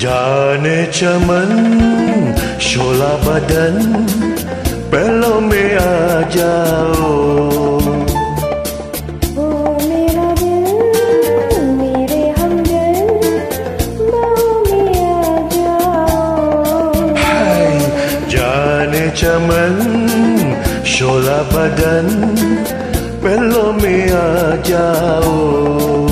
जाने चमन शोला बदन पहलों में आ जाओ। चमन शोला बदन पहलों में आ जाओ।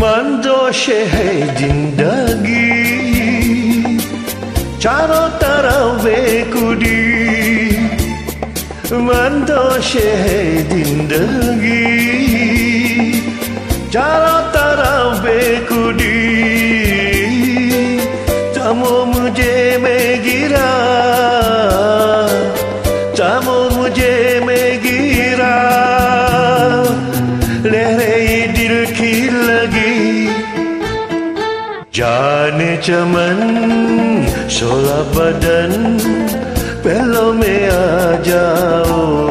मंदोश है जिंदगी चारों तरफ बेकुड़ी मंदोश है जिंदगी चारों तरफ बेकुड़ी चमो मुझे में गिरा चमो जाने चमन शोला बदन पहलों में आ जाओ।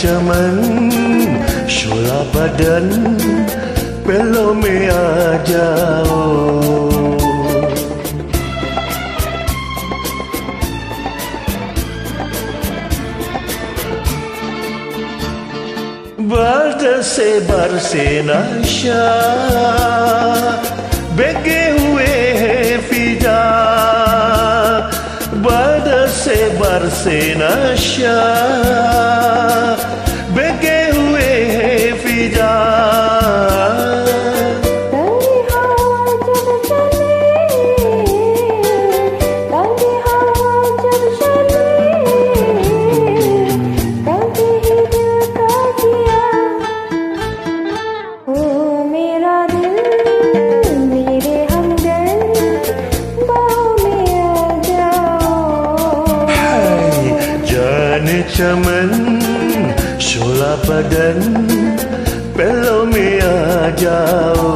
cemen Syula badan Pelome jauh Balda sebar senasya Begeu varsın aşağı चमन शोला बदन पहलों में आ जाओ।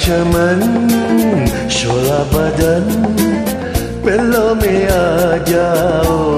चमन शोला बदन पहलों में आ जाओ।